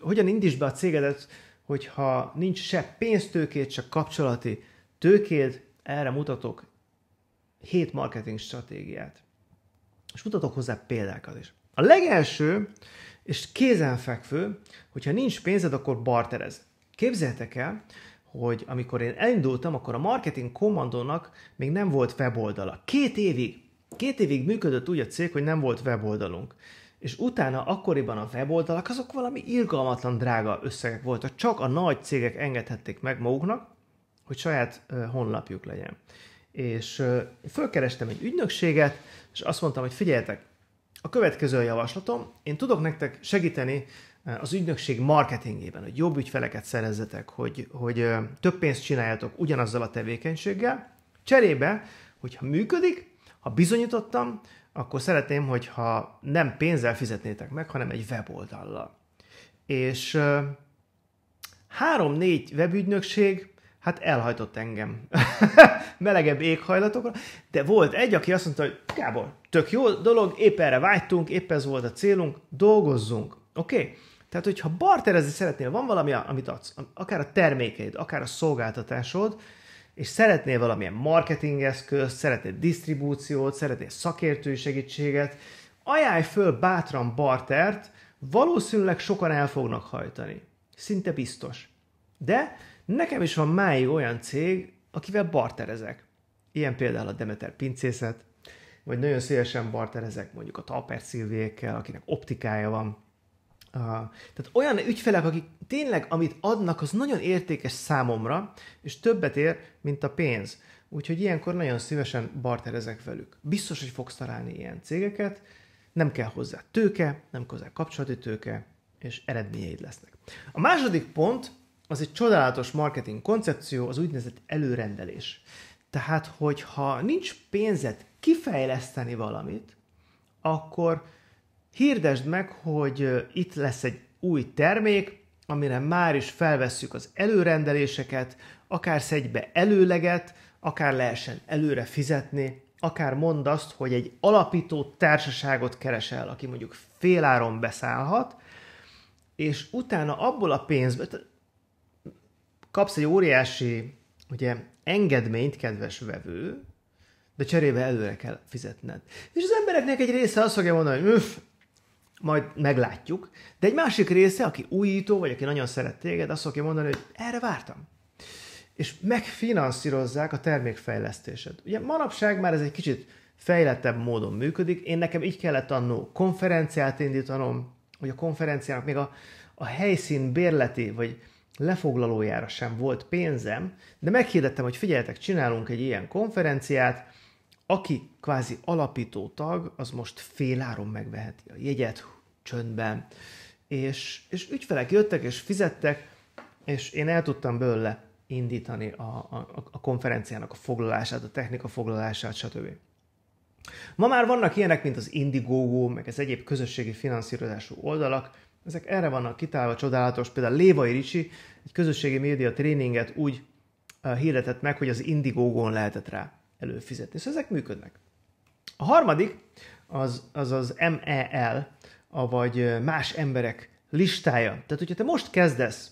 hogyan indítsd be a cégedet, hogyha nincs se pénztőkét, se kapcsolati tőkéd, erre mutatok hét marketing stratégiát. És mutatok hozzá példákat is. A legelső, és kézenfekvő, hogyha nincs pénzed, akkor barterez. Képzeljétek el, hogy amikor én elindultam, akkor a marketing kommandónak még nem volt weboldala. Két évig, két évig működött úgy a cég, hogy nem volt weboldalunk. És utána akkoriban a weboldalak azok valami irgalmatlan drága összegek voltak. Csak a nagy cégek engedhették meg maguknak, hogy saját honlapjuk legyen. És fölkerestem egy ügynökséget, és azt mondtam, hogy figyeljetek, a következő a javaslatom, én tudok nektek segíteni az ügynökség marketingében, hogy jobb ügyfeleket szerezzetek, hogy, hogy több pénzt csináljatok ugyanazzal a tevékenységgel. Cserébe, hogyha működik, ha bizonyítottam, akkor szeretném, hogyha nem pénzzel fizetnétek meg, hanem egy weboldallal. És három-négy webügynökség hát elhajtott engem melegebb éghajlatokra, de volt egy, aki azt mondta, hogy Gábor, tök jó dolog, épp erre vágytunk, épp ez volt a célunk, dolgozzunk. Oké? Okay? Tehát, hogyha barterezni szeretnél, van valami, amit adsz, akár a termékeid, akár a szolgáltatásod, és szeretnél valamilyen marketingeszközt, szeretnél disztribúciót, szeretnél szakértői segítséget, ajánlj föl bátran bartert, valószínűleg sokan el fognak hajtani. Szinte biztos. De nekem is van máig olyan cég, akivel barterezek. Ilyen például a Demeter pincészet, vagy nagyon szívesen barterezek mondjuk a Talper akinek optikája van, tehát olyan ügyfelek, akik tényleg, amit adnak, az nagyon értékes számomra, és többet ér, mint a pénz. Úgyhogy ilyenkor nagyon szívesen barterezek velük. Biztos, hogy fogsz találni ilyen cégeket, nem kell hozzá tőke, nem kell hozzá kapcsolati tőke, és eredményeid lesznek. A második pont az egy csodálatos marketing koncepció, az úgynevezett előrendelés. Tehát, hogyha nincs pénzed kifejleszteni valamit, akkor hirdesd meg, hogy itt lesz egy új termék, amire már is felvesszük az előrendeléseket, akár szedj előleget, akár lehessen előre fizetni, akár mondd azt, hogy egy alapító társaságot keresel, aki mondjuk féláron beszállhat, és utána abból a pénzből kapsz egy óriási ugye, engedményt, kedves vevő, de cserébe előre kell fizetned. És az embereknek egy része azt fogja mondani, hogy majd meglátjuk. De egy másik része, aki újító, vagy aki nagyon szeret téged, azt fogja mondani, hogy erre vártam. És megfinanszírozzák a termékfejlesztésed. Ugye manapság már ez egy kicsit fejlettebb módon működik. Én nekem így kellett annó konferenciát indítanom, hogy a konferenciának még a, a helyszín bérleti, vagy lefoglalójára sem volt pénzem, de meghirdettem, hogy figyeljetek, csinálunk egy ilyen konferenciát, aki kvázi alapító tag, az most féláron megveheti a jegyet csöndben, és, és ügyfelek jöttek és fizettek, és én el tudtam belőle indítani a, a, a konferenciának a foglalását, a technika foglalását, stb. Ma már vannak ilyenek, mint az Indiegogo, meg az egyéb közösségi finanszírozású oldalak, ezek erre vannak kitálva csodálatos, például Lévai Ricsi egy közösségi média tréninget úgy uh, hirdetett meg, hogy az Indiegogo-n lehetett rá előfizetni. Szóval ezek működnek. A harmadik az az, az MEL, vagy más emberek listája. Tehát, hogyha te most kezdesz,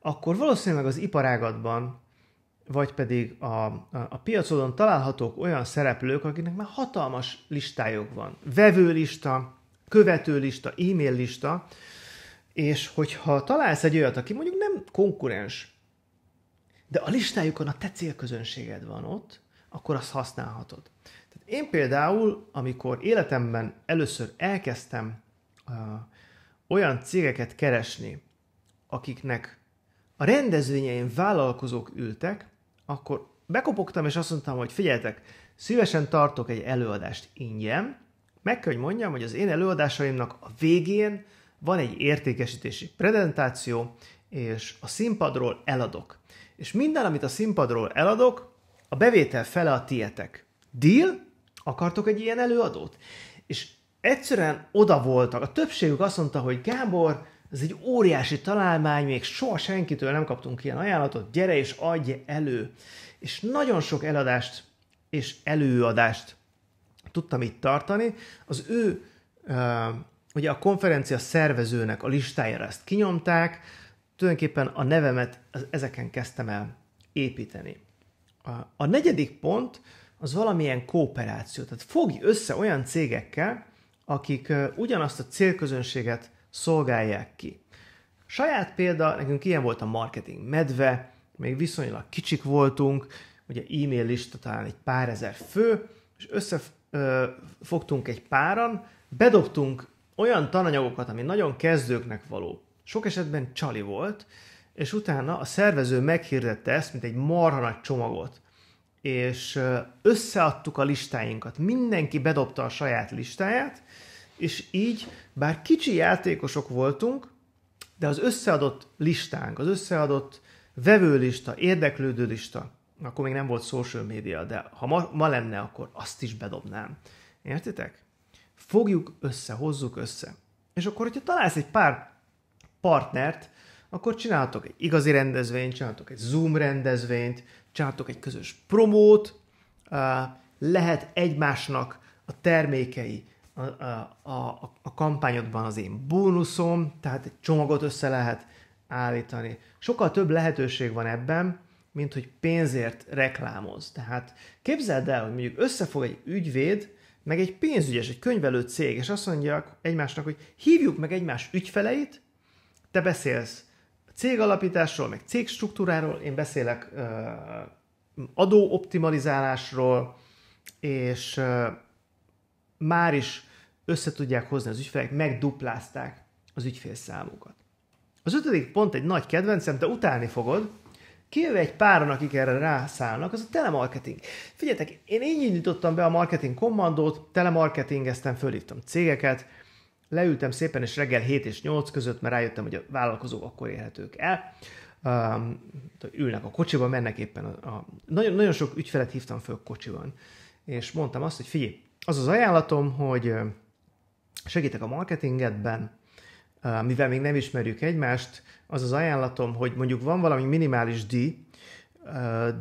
akkor valószínűleg az iparágatban, vagy pedig a, a, a piacodon találhatók olyan szereplők, akiknek már hatalmas listájuk van. Vevőlista, követőlista, e-mail lista, és hogyha találsz egy olyat, aki mondjuk nem konkurens, de a listájukon a te célközönséged van ott, akkor azt használhatod. Tehát én például, amikor életemben először elkezdtem uh, olyan cégeket keresni, akiknek a rendezvényeim vállalkozók ültek, akkor bekopogtam, és azt mondtam, hogy figyeljetek, szívesen tartok egy előadást ingyen, meg kell, hogy mondjam, hogy az én előadásaimnak a végén van egy értékesítési prezentáció, és a színpadról eladok. És minden, amit a színpadról eladok, a bevétel fele a tietek. Deal? Akartok egy ilyen előadót? És egyszerűen oda voltak. A többségük azt mondta, hogy Gábor, ez egy óriási találmány, még soha senkitől nem kaptunk ilyen ajánlatot, gyere és adj elő. És nagyon sok eladást és előadást tudtam itt tartani. Az ő ugye a konferencia szervezőnek a listájára ezt kinyomták, tulajdonképpen a nevemet ezeken kezdtem el építeni. A, negyedik pont az valamilyen kooperáció. Tehát fogj össze olyan cégekkel, akik ugyanazt a célközönséget szolgálják ki. Saját példa, nekünk ilyen volt a marketing medve, még viszonylag kicsik voltunk, ugye e-mail lista talán egy pár ezer fő, és összefogtunk egy páran, bedobtunk olyan tananyagokat, ami nagyon kezdőknek való. Sok esetben csali volt, és utána a szervező meghirdette ezt, mint egy marha nagy csomagot. És összeadtuk a listáinkat. Mindenki bedobta a saját listáját, és így, bár kicsi játékosok voltunk, de az összeadott listánk, az összeadott vevőlista, érdeklődő lista, akkor még nem volt social media, de ha ma, ma lenne, akkor azt is bedobnám. Értitek? Fogjuk össze, hozzuk össze. És akkor, hogyha találsz egy pár partnert, akkor csináltok egy igazi rendezvényt, csináltok egy Zoom rendezvényt, csináltok egy közös promót, lehet egymásnak a termékei a, a, a, a kampányodban az én bónuszom, tehát egy csomagot össze lehet állítani. Sokkal több lehetőség van ebben, mint hogy pénzért reklámoz. Tehát képzeld el, hogy mondjuk összefog egy ügyvéd, meg egy pénzügyes, egy könyvelő cég, és azt mondják egymásnak, hogy hívjuk meg egymás ügyfeleit, te beszélsz cégalapításról, meg cégstruktúráról, én beszélek adóoptimalizálásról, és már is össze tudják hozni az ügyfelek, megduplázták az ügyfélszámukat. Az ötödik pont egy nagy kedvencem, te utálni fogod, kivéve egy páran, akik erre rászállnak, az a telemarketing. Figyeljetek, én így indítottam be a marketing kommandót, telemarketingeztem, fölhívtam cégeket, leültem szépen, és reggel 7 és 8 között, mert rájöttem, hogy a vállalkozók akkor érhetők el. Um, ülnek a kocsiban, mennek éppen a, a... Nagyon, nagyon sok ügyfelet hívtam föl kocsiban, és mondtam azt, hogy figyelj, az az ajánlatom, hogy segítek a marketingedben, mivel még nem ismerjük egymást, az az ajánlatom, hogy mondjuk van valami minimális díj,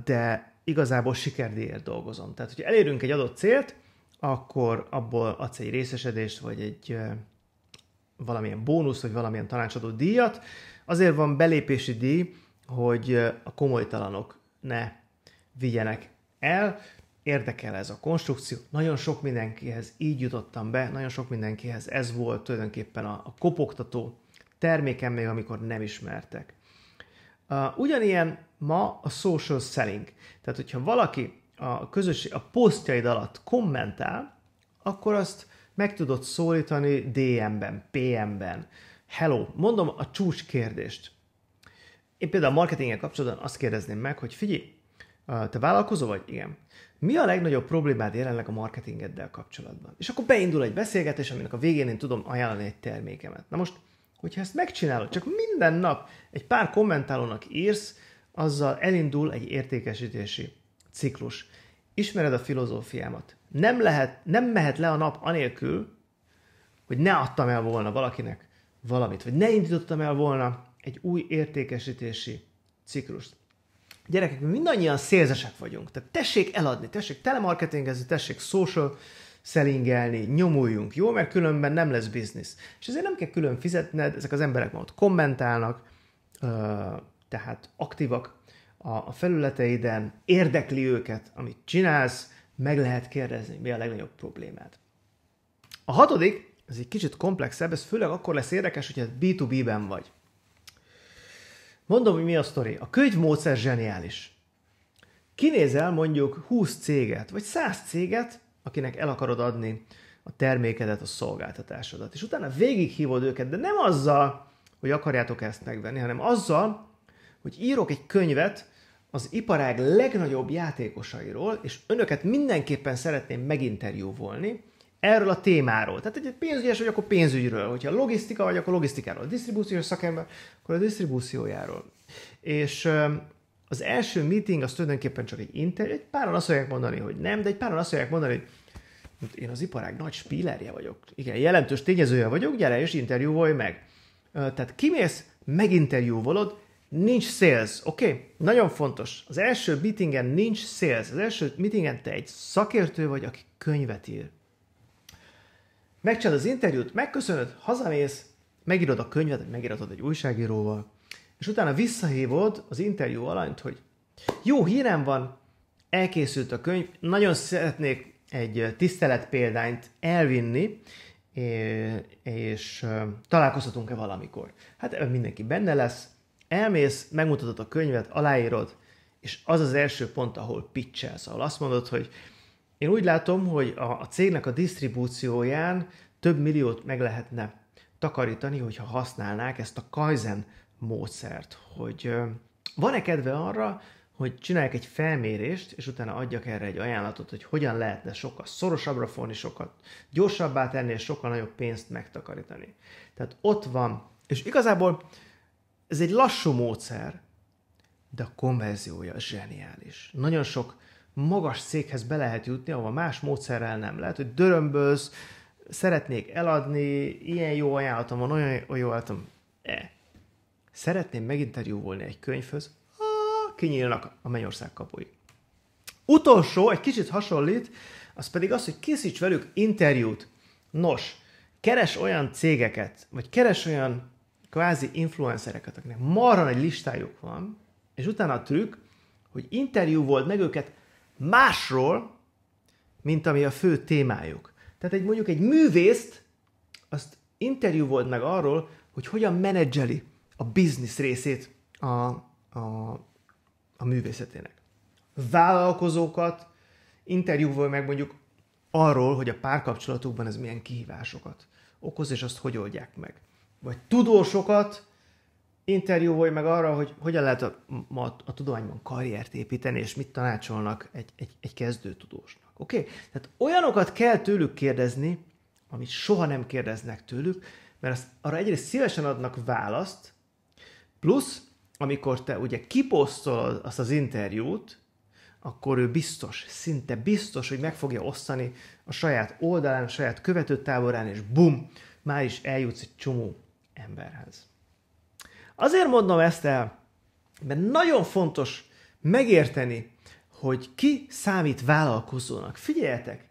de igazából sikerdíjért dolgozom. Tehát, hogyha elérünk egy adott célt, akkor abból adsz egy részesedést, vagy egy valamilyen bónusz, vagy valamilyen tanácsadó díjat. Azért van belépési díj, hogy a komolytalanok ne vigyenek el. Érdekel ez a konstrukció. Nagyon sok mindenkihez így jutottam be, nagyon sok mindenkihez ez volt tulajdonképpen a, a kopogtató terméken még, amikor nem ismertek. Uh, ugyanilyen ma a social selling. Tehát, hogyha valaki a közösség, a posztjaid alatt kommentál, akkor azt meg tudod szólítani DM-ben, PM-ben. Hello, mondom a csúcs kérdést. Én például a marketinggel kapcsolatban azt kérdezném meg, hogy figyelj, te vállalkozó vagy? Igen. Mi a legnagyobb problémád jelenleg a marketingeddel kapcsolatban? És akkor beindul egy beszélgetés, aminek a végén én tudom ajánlani egy termékemet. Na most, hogyha ezt megcsinálod, csak minden nap egy pár kommentálónak írsz, azzal elindul egy értékesítési ciklus. Ismered a filozófiámat nem, lehet, nem mehet le a nap anélkül, hogy ne adtam el volna valakinek valamit, vagy ne indítottam el volna egy új értékesítési ciklust. Gyerekek, mi mindannyian szélzesek vagyunk, tehát tessék eladni, tessék telemarketingezni, tessék social szellingelni, nyomuljunk, jó? Mert különben nem lesz biznisz. És ezért nem kell külön fizetned, ezek az emberek ott kommentálnak, tehát aktívak a felületeiden, érdekli őket, amit csinálsz, meg lehet kérdezni, mi a legnagyobb problémád. A hatodik, ez egy kicsit komplexebb, ez főleg akkor lesz érdekes, hogyha B2B-ben vagy. Mondom, hogy mi a sztori. A könyvmódszer zseniális. Kinézel mondjuk 20 céget, vagy 100 céget, akinek el akarod adni a termékedet, a szolgáltatásodat. És utána végighívod őket, de nem azzal, hogy akarjátok ezt megvenni, hanem azzal, hogy írok egy könyvet, az iparág legnagyobb játékosairól, és önöket mindenképpen szeretném meginterjúvolni erről a témáról. Tehát egy pénzügyes vagy, akkor pénzügyről. Hogyha logisztika vagy, akkor logisztikáról. Disztribúciós szakember, akkor a disztribúciójáról. És az első meeting az tulajdonképpen csak egy interjú. Egy páran azt fogják mondani, hogy nem, de egy páran azt fogják mondani, hogy én az iparág nagy spílerje vagyok. Igen, jelentős tényezője vagyok, gyere és interjúvolj meg. Tehát kimész, meginterjúvolod, nincs sales, oké? Okay? Nagyon fontos. Az első meetingen nincs sales. Az első meetingen te egy szakértő vagy, aki könyvet ír. megcsinálod az interjút, megköszönöd, hazamész, megírod a könyvet, megiratod egy újságíróval, és utána visszahívod az interjú alanyt, hogy jó hírem van, elkészült a könyv, nagyon szeretnék egy tisztelet példányt elvinni, és találkozhatunk-e valamikor. Hát ebben mindenki benne lesz, elmész, megmutatod a könyvet, aláírod, és az az első pont, ahol pitchelsz, ahol azt mondod, hogy én úgy látom, hogy a, a cégnek a disztribúcióján több milliót meg lehetne takarítani, hogyha használnák ezt a Kaizen módszert, hogy van-e kedve arra, hogy csinálják egy felmérést, és utána adjak erre egy ajánlatot, hogy hogyan lehetne sokkal szorosabbra fonni, sokkal gyorsabbá tenni, és sokkal nagyobb pénzt megtakarítani. Tehát ott van, és igazából ez egy lassú módszer, de a konverziója zseniális. Nagyon sok magas székhez be lehet jutni, ahol más módszerrel nem lehet, hogy dörömbölsz, szeretnék eladni, ilyen jó ajánlatom van, olyan jó ajánlatom. E. Szeretném meginterjúvolni egy könyvhöz, kinyílnak a mennyország kapui. Utolsó, egy kicsit hasonlít, az pedig az, hogy készíts velük interjút. Nos, keres olyan cégeket, vagy keres olyan kvázi influencereket, akiknek marha egy listájuk van, és utána a trükk, hogy interjú volt meg őket másról, mint ami a fő témájuk. Tehát egy mondjuk egy művészt, azt interjú volt meg arról, hogy hogyan menedzseli a biznisz részét a, a, a művészetének. Vállalkozókat interjúval meg mondjuk arról, hogy a párkapcsolatukban ez milyen kihívásokat okoz, és azt hogy oldják meg. Vagy tudósokat interjúvolj meg arra, hogy hogyan lehet a, a, a tudományban karriert építeni, és mit tanácsolnak egy, egy, egy kezdő tudósnak. Oké? Okay? Tehát olyanokat kell tőlük kérdezni, amit soha nem kérdeznek tőlük, mert azt, arra egyrészt szívesen adnak választ, plusz amikor te ugye kiposztolod azt az interjút, akkor ő biztos, szinte biztos, hogy meg fogja osztani a saját oldalán, a saját követőtáborán, és bum, már is eljutsz egy csomó emberhez. Azért mondom ezt el, mert nagyon fontos megérteni, hogy ki számít vállalkozónak. Figyeljetek!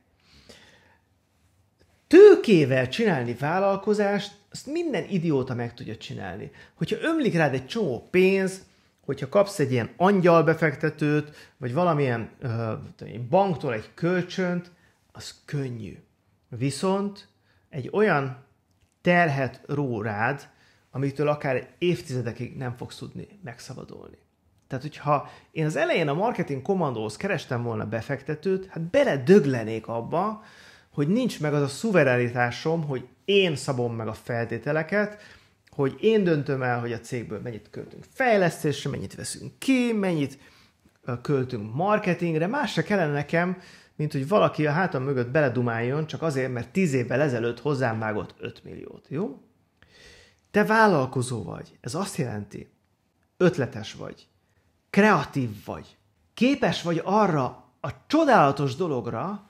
Tőkével csinálni vállalkozást azt minden idióta meg tudja csinálni. Hogyha ömlik rád egy csomó pénz, hogyha kapsz egy ilyen angyal befektetőt, vagy valamilyen uh, banktól egy kölcsönt, az könnyű. Viszont egy olyan terhet ró rád, amitől akár évtizedekig nem fogsz tudni megszabadulni. Tehát, hogyha én az elején a marketing kommandóhoz kerestem volna befektetőt, hát beledöglenék abba, hogy nincs meg az a szuverenitásom, hogy én szabom meg a feltételeket, hogy én döntöm el, hogy a cégből mennyit költünk fejlesztésre, mennyit veszünk ki, mennyit költünk marketingre, más se kellene nekem, mint hogy valaki a hátam mögött beledumáljon, csak azért, mert tíz évvel ezelőtt hozzám vágott 5 milliót, jó? Te vállalkozó vagy. Ez azt jelenti, ötletes vagy, kreatív vagy, képes vagy arra a csodálatos dologra,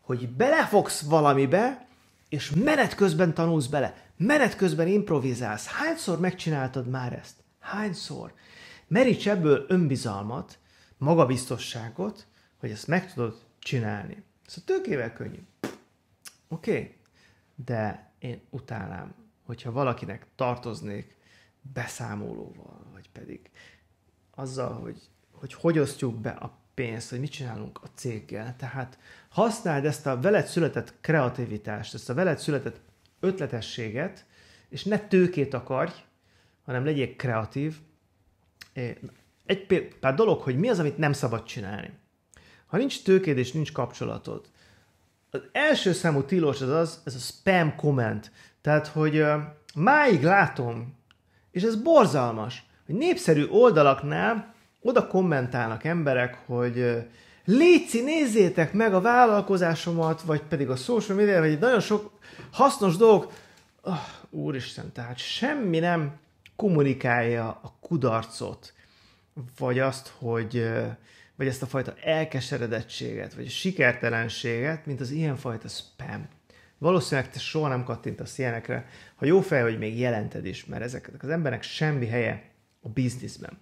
hogy belefogsz valamibe, és menet közben tanulsz bele, menet közben improvizálsz. Hányszor megcsináltad már ezt? Hányszor? Meríts ebből önbizalmat, magabiztosságot, hogy ezt meg tudod csinálni. Szóval tőkével könnyű. Oké, okay. de én utálnám, hogyha valakinek tartoznék beszámolóval, vagy pedig azzal, hogy hogy, hogy osztjuk be a pénzt, hogy mit csinálunk a céggel. Tehát használd ezt a veled született kreativitást, ezt a veled született ötletességet, és ne tőkét akarj, hanem legyél kreatív. Egy pár dolog, hogy mi az, amit nem szabad csinálni. Ha nincs tőkéd és nincs kapcsolatod, az első számú tilos az az, ez a spam comment. Tehát, hogy uh, máig látom, és ez borzalmas, hogy népszerű oldalaknál oda kommentálnak emberek, hogy Léci, nézzétek meg a vállalkozásomat, vagy pedig a social media, vagy nagyon sok hasznos dolog. Oh, úristen, tehát semmi nem kommunikálja a kudarcot, vagy azt, hogy vagy ezt a fajta elkeseredettséget, vagy a sikertelenséget, mint az ilyenfajta spam. Valószínűleg te soha nem kattintasz ilyenekre, ha jó fej, hogy még jelented is, mert ezeknek az emberek semmi helye a bizniszben.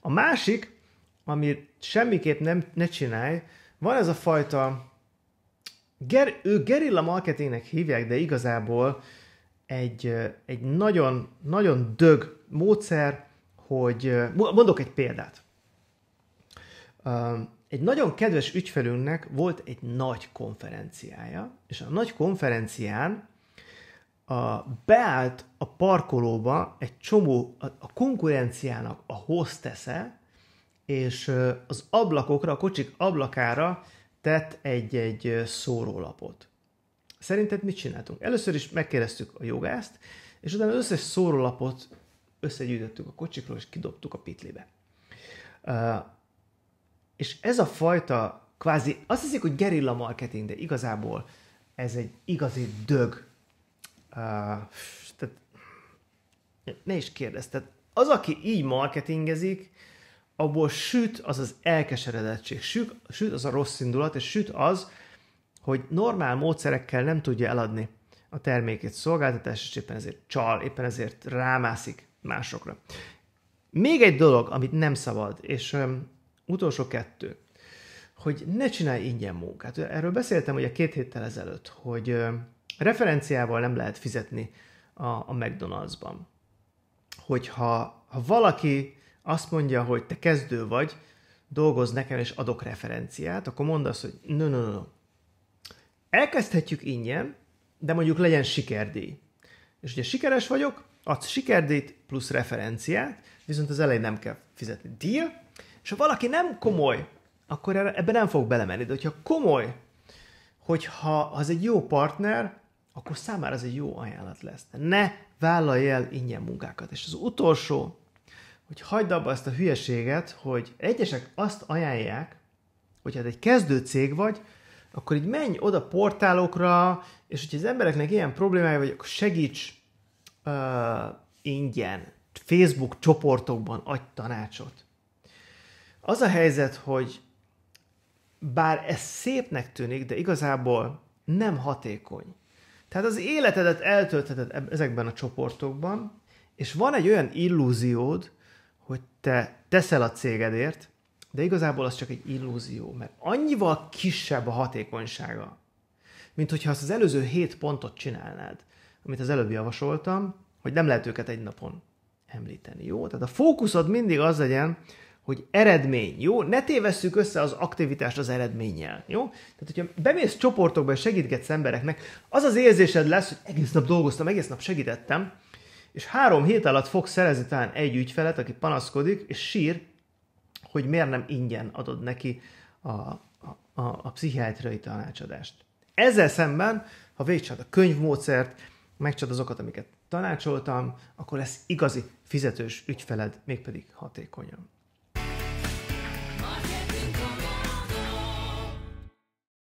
A másik, amit semmiképp nem, ne csinálj, van ez a fajta ger, ő gerilla marketingnek hívják, de igazából egy, egy nagyon, nagyon dög módszer, hogy mondok egy példát. Egy nagyon kedves ügyfelünknek volt egy nagy konferenciája, és a nagy konferencián a, beállt a parkolóba egy csomó, a, a konkurenciának a hostesse, és az ablakokra, a kocsik ablakára tett egy-egy szórólapot. Szerinted mit csináltunk? Először is megkérdeztük a jogászt, és utána összes szórólapot összegyűjtöttük a kocsikról, és kidobtuk a pitlibe. És ez a fajta, kvázi, azt hiszik, hogy gerilla marketing, de igazából ez egy igazi dög. Uh, tehát, ne is kérdezz, tehát az, aki így marketingezik, abból süt az az elkeseredettség, süt, süt az a rossz indulat, és süt az, hogy normál módszerekkel nem tudja eladni a termékét, szolgáltatás, és éppen ezért csal, éppen ezért rámászik másokra. Még egy dolog, amit nem szabad, és utolsó kettő, hogy ne csinálj ingyen munkát. Erről beszéltem ugye két héttel ezelőtt, hogy referenciával nem lehet fizetni a, a McDonald'sban. Hogyha ha valaki azt mondja, hogy te kezdő vagy, dolgoz nekem és adok referenciát, akkor mondd azt, hogy no, no, no. Elkezdhetjük ingyen, de mondjuk legyen sikerdíj. És ugye sikeres vagyok, adsz sikerdíjt plusz referenciát, viszont az elején nem kell fizetni. Deal? És ha valaki nem komoly, akkor ebbe nem fog belemenni. De hogyha komoly, hogyha az egy jó partner, akkor számára ez egy jó ajánlat lesz. De ne vállalj el ingyen munkákat. És az utolsó, hogy hagyd abba ezt a hülyeséget, hogy egyesek azt ajánlják, hogy hát egy kezdő cég vagy, akkor így menj oda portálokra, és hogyha az embereknek ilyen problémája vagy, akkor segíts uh, ingyen, Facebook csoportokban adj tanácsot. Az a helyzet, hogy bár ez szépnek tűnik, de igazából nem hatékony. Tehát az életedet eltöltheted ezekben a csoportokban, és van egy olyan illúziód, hogy te teszel a cégedért, de igazából az csak egy illúzió, mert annyival kisebb a hatékonysága, mint hogyha azt az előző hét pontot csinálnád, amit az előbb javasoltam, hogy nem lehet őket egy napon említeni, jó? Tehát a fókuszod mindig az legyen, hogy eredmény, jó? Ne tévesszük össze az aktivitást az eredménnyel, jó? Tehát, hogyha bemész csoportokba és segítgetsz embereknek, az az érzésed lesz, hogy egész nap dolgoztam, egész nap segítettem, és három hét alatt fogsz szerezni talán egy ügyfelet, aki panaszkodik, és sír, hogy miért nem ingyen adod neki a, a, a, a pszichiátriai tanácsadást. Ezzel szemben, ha végigcsinálod a könyvmódszert, megcsinálod azokat, amiket tanácsoltam, akkor lesz igazi fizetős ügyfeled, mégpedig hatékonyan.